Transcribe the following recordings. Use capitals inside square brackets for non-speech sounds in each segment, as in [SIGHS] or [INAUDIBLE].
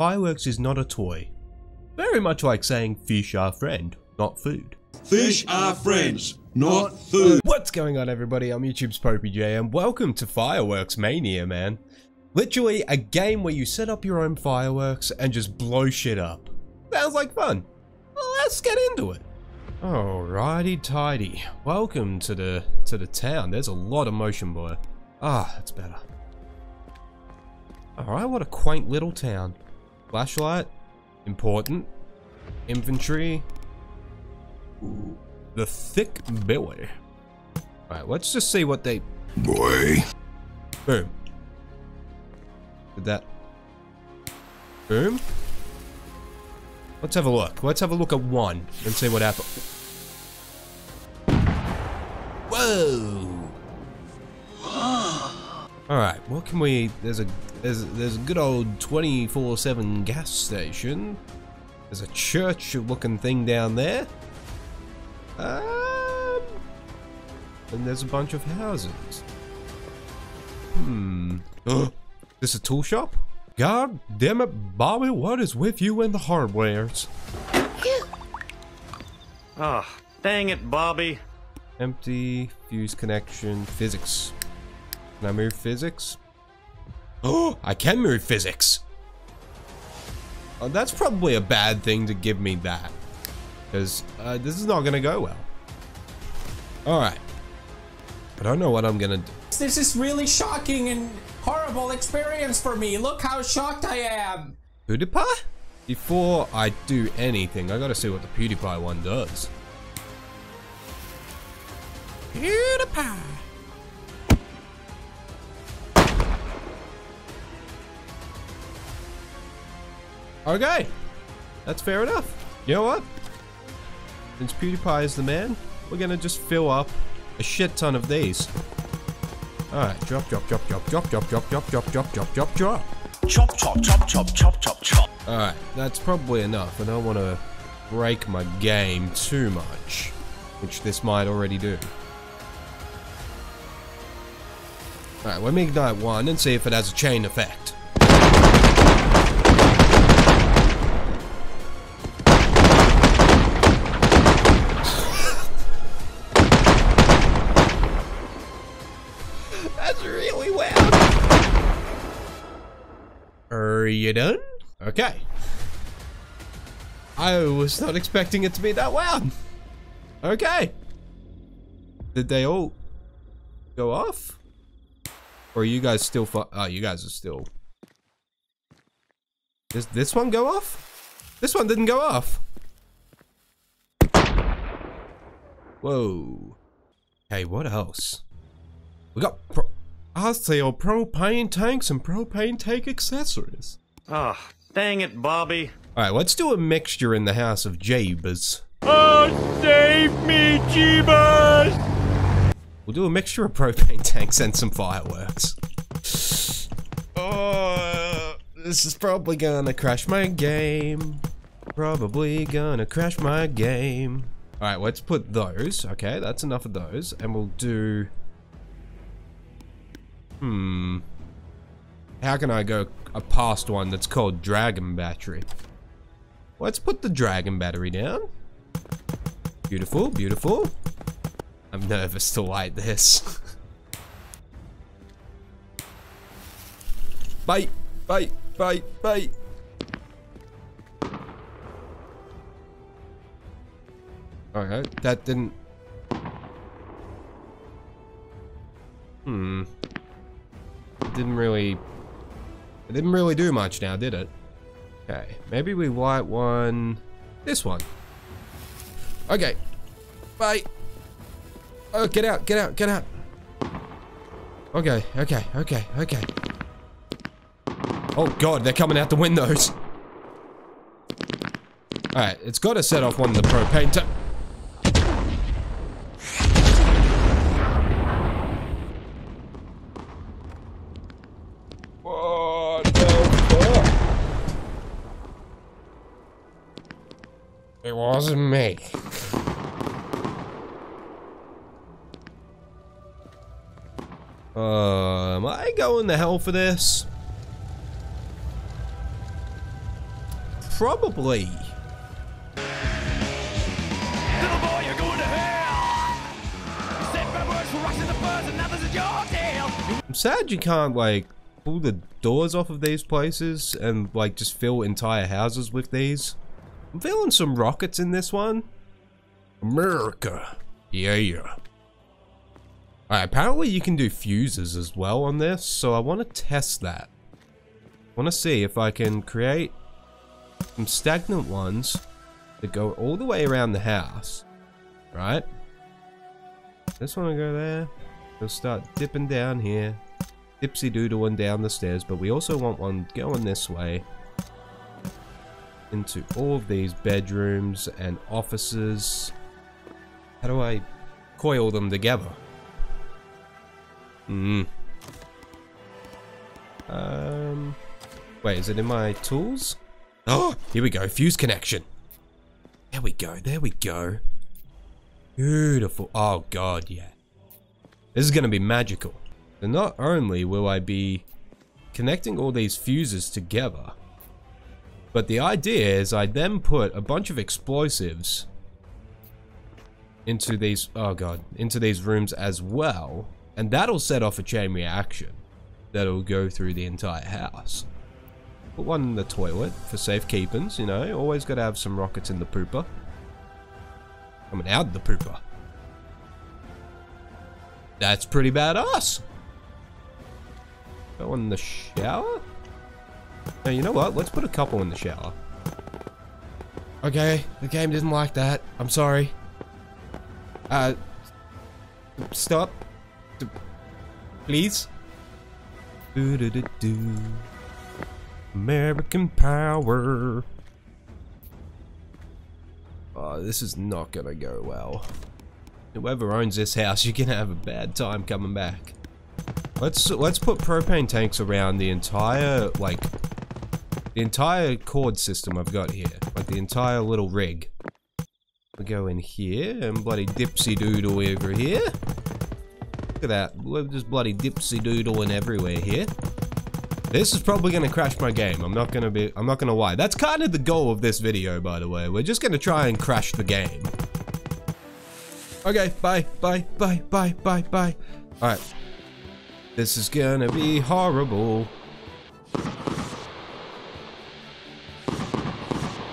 Fireworks is not a toy. Very much like saying fish are friend, not food. Fish are friends, not food. What's going on everybody? I'm YouTube's PopeyJ and welcome to Fireworks Mania, man. Literally a game where you set up your own fireworks and just blow shit up. Sounds like fun. Well, let's get into it. Alrighty tidy. Welcome to the to the town. There's a lot of motion blur. Ah, that's better. Alright, what a quaint little town. Flashlight. Important. Infantry. Ooh, the thick billy. Alright, let's just see what they... Boy. Boom. Did that... Boom? Let's have a look. Let's have a look at one and see what happened. Whoa! Alright, what can we... There's a there's, there's a good old 24-7 gas station. There's a church-looking thing down there. Um, and there's a bunch of houses. Hmm. [GASPS] this a tool shop? God damn it, Bobby, what is with you and the hardwares? Ah, oh, dang it, Bobby. Empty, fuse connection, physics. Can I move physics? Oh, I can move physics. Oh, that's probably a bad thing to give me that. Because uh, this is not going to go well. Alright. I don't know what I'm going to do. This is really shocking and horrible experience for me. Look how shocked I am. PewDiePie? Before I do anything, I gotta see what the PewDiePie one does. PewDiePie! Okay. That's fair enough. You know what? Since PewDiePie is the man, we're gonna just fill up a shit ton of these. Alright, drop, drop, drop, drop, drop, drop, drop, drop, drop, drop, drop, drop, drop. Chop, chop, chop, chop, chop, chop, chop. Alright, that's probably enough. I don't want to break my game too much, which this might already do. Alright, let me ignite one and see if it has a chain effect. You done? Okay. I was not expecting it to be that loud. Okay. Did they all go off? Or are you guys still Oh, you guys are still... Does this one go off? This one didn't go off. Whoa. Hey, what else? We got... I sell oh, propane tanks and propane tank accessories. Ah, oh, dang it, Bobby. Alright, let's do a mixture in the house of Jeebus. Oh, save me, Jeebus! We'll do a mixture of propane tanks and some fireworks. Oh, this is probably gonna crash my game. Probably gonna crash my game. Alright, let's put those. Okay, that's enough of those. And we'll do Hmm. How can I go past one that's called Dragon Battery? Let's put the Dragon Battery down. Beautiful, beautiful. I'm nervous to light this. [LAUGHS] bite, bite, bite, bite. Alright, that didn't... Hmm didn't really... It didn't really do much now, did it? Okay, maybe we light one... This one. Okay. Bye. Oh, get out, get out, get out. Okay, okay, okay, okay. Oh god, they're coming out the windows. Alright, it's got to set off one of the propane wasn't me. Uh, am I going to hell for this? probably. Little boy, you're going to hell! You said bad words for rushing the buzz, and now this is your tale! I'm sad you can't like pull the doors off of these places and like just fill entire houses with these. I'm feeling some rockets in this one. America. Yeah, yeah. Alright, apparently you can do fuses as well on this, so I want to test that. I want to see if I can create some stagnant ones that go all the way around the house. Right? This one will go there. We'll start dipping down here. Dipsy doodling down the stairs, but we also want one going this way. Into all of these bedrooms and offices. How do I coil them together? Hmm. Um. Wait, is it in my tools? Oh, [GASPS] here we go. Fuse connection. There we go. There we go. Beautiful. Oh, God, yeah. This is going to be magical. And not only will I be connecting all these fuses together, but the idea is I then put a bunch of explosives into these, oh god, into these rooms as well, and that'll set off a chain reaction that'll go through the entire house. Put one in the toilet for safekeepings, you know, always gotta have some rockets in the pooper. Coming out the pooper. That's pretty badass. One in the shower? Hey, you know what? Let's put a couple in the shower. Okay, the game didn't like that. I'm sorry. Uh, stop. Please. Do do do do. American power. Oh, this is not gonna go well. Whoever owns this house, you're gonna have a bad time coming back. Let's let's put propane tanks around the entire like the entire cord system I've got here, like the entire little rig. We go in here and bloody dipsy doodle over here. Look at that, we're just bloody dipsy doodling everywhere here. This is probably gonna crash my game. I'm not gonna be. I'm not gonna lie. That's kind of the goal of this video, by the way. We're just gonna try and crash the game. Okay, bye, bye, bye, bye, bye, bye. All right. This is gonna be horrible.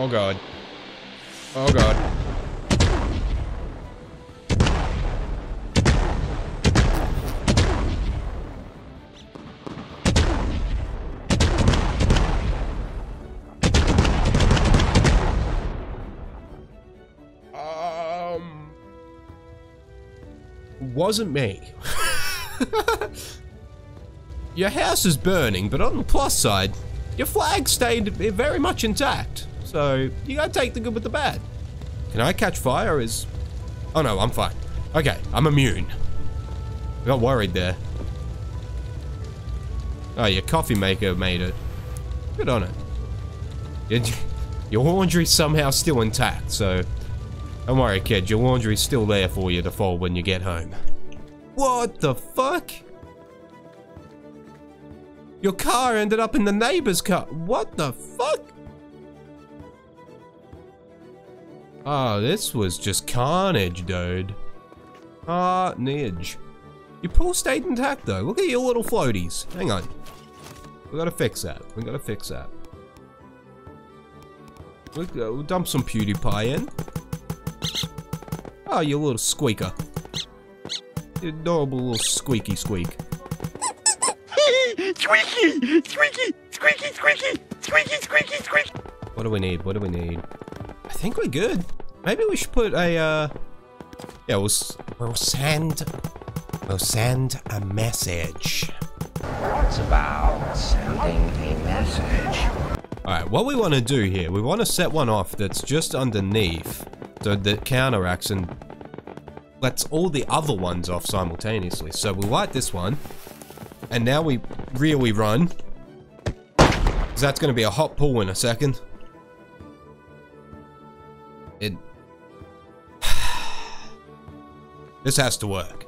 Oh god. Oh god. Um wasn't me. [LAUGHS] your house is burning, but on the plus side, your flag stayed very much intact. So you gotta take the good with the bad. Can I catch fire? Is oh no, I'm fine. Okay, I'm immune. I got worried there. Oh, your coffee maker made it. Good on it. Your, your laundry's somehow still intact, so don't worry, kid. Your laundry's still there for you to fold when you get home. What the fuck? Your car ended up in the neighbor's car. What the fuck? Oh, this was just carnage, dude. Carnage. Your pool stayed intact, though. Look at your little floaties. Hang on. We gotta fix that. We gotta fix that. We'll, we'll dump some PewDiePie in. Oh, you little squeaker. You adorable little squeaky squeak. [LAUGHS] Squeaky! Squeaky! Squeaky! Squeaky! Squeaky! Squeaky! Squeaky! What do we need? What do we need? I think we're good. Maybe we should put a, uh... Yeah, we'll, we'll send... We'll send a message. What's about sending a message? Alright, what we want to do here, we want to set one off that's just underneath, so that counteracts and lets all the other ones off simultaneously. So we light this one, and now we really run. Because that's going to be a hot pull in a second. It... [SIGHS] this has to work.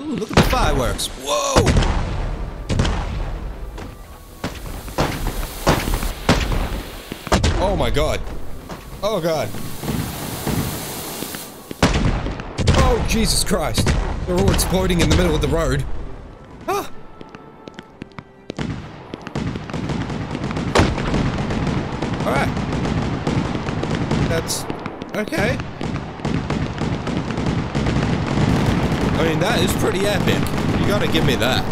Ooh, look at the fireworks. Whoa! Oh my god. Oh god. Oh, Jesus Christ. They're all exploding in the middle of the road. Ah! Okay. I mean, that is pretty epic. You gotta give me that.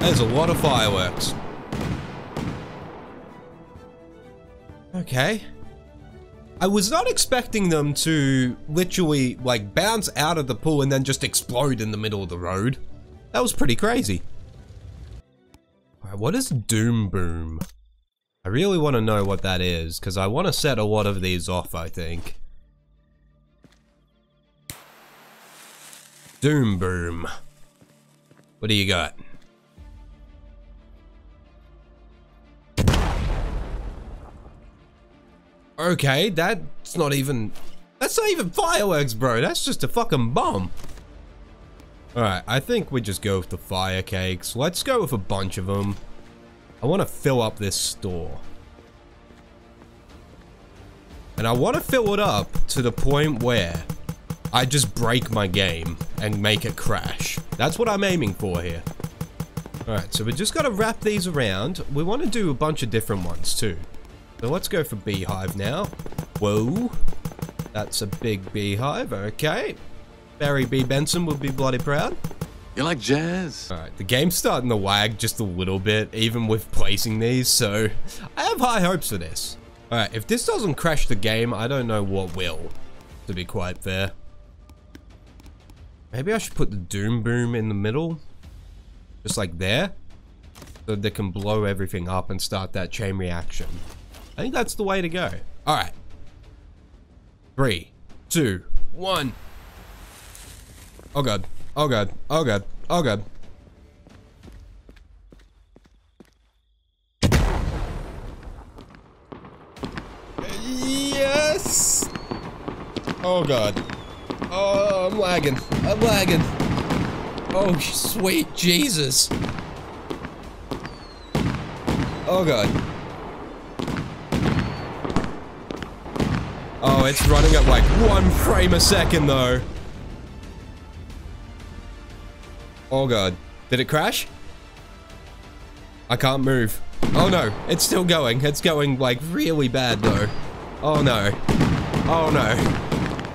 There's a lot of fireworks. Okay. I was not expecting them to literally, like, bounce out of the pool and then just explode in the middle of the road. That was pretty crazy. What is Doom Boom? I really want to know what that is, because I want to set a lot of these off, I think. Doom Boom. What do you got? Okay, that's not even... That's not even fireworks, bro. That's just a fucking bomb. Alright, I think we just go with the fire cakes. Let's go with a bunch of them. I want to fill up this store. And I want to fill it up to the point where I just break my game and make it crash. That's what I'm aiming for here. Alright, so we just got to wrap these around. We want to do a bunch of different ones too. So let's go for beehive now. Whoa. That's a big beehive. Okay. Barry B. Benson would be bloody proud. You like jazz? Alright, the game's starting to lag just a little bit, even with placing these, so I have high hopes for this. Alright, if this doesn't crash the game, I don't know what will, to be quite fair. Maybe I should put the Doom Boom in the middle, just like there, so they can blow everything up and start that chain reaction. I think that's the way to go. Alright. Three, two, one. Oh god. Oh god. Oh god. Oh god. Yes! Oh god. Oh, I'm lagging. I'm lagging. Oh, sweet Jesus. Oh god. Oh, it's running at like one frame a second though. Oh god. Did it crash? I can't move. Oh no, it's still going. It's going like really bad though. Oh no. Oh no.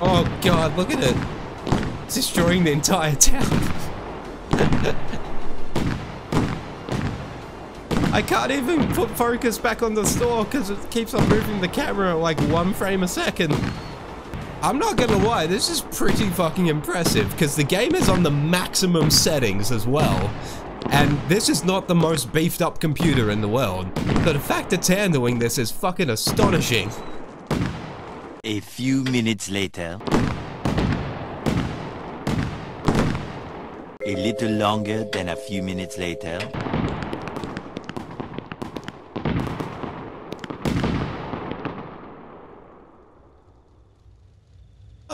Oh god, look at it. It's destroying the entire [LAUGHS] town. I can't even put focus back on the store because it keeps on moving the camera like one frame a second. I'm not gonna lie, this is pretty fucking impressive because the game is on the maximum settings as well. And this is not the most beefed up computer in the world. But the fact it's handling this is fucking astonishing. A few minutes later. A little longer than a few minutes later.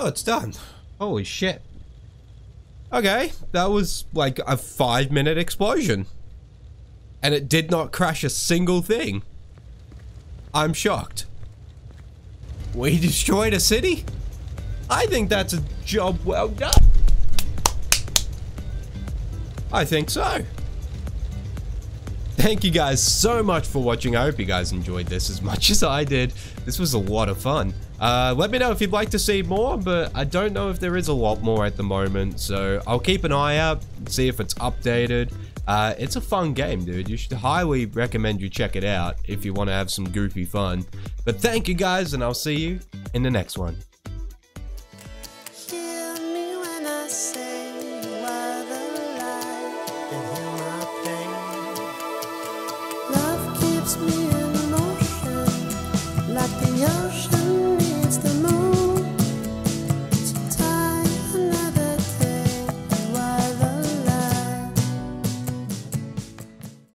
Oh, it's done. Holy shit. Okay, that was like a five minute explosion. And it did not crash a single thing. I'm shocked. We destroyed a city? I think that's a job well done. I think so. Thank you guys so much for watching. I hope you guys enjoyed this as much as I did. This was a lot of fun. Uh, let me know if you'd like to see more, but I don't know if there is a lot more at the moment. So I'll keep an eye out, see if it's updated. Uh, it's a fun game, dude. You should highly recommend you check it out if you want to have some goofy fun. But thank you guys, and I'll see you in the next one.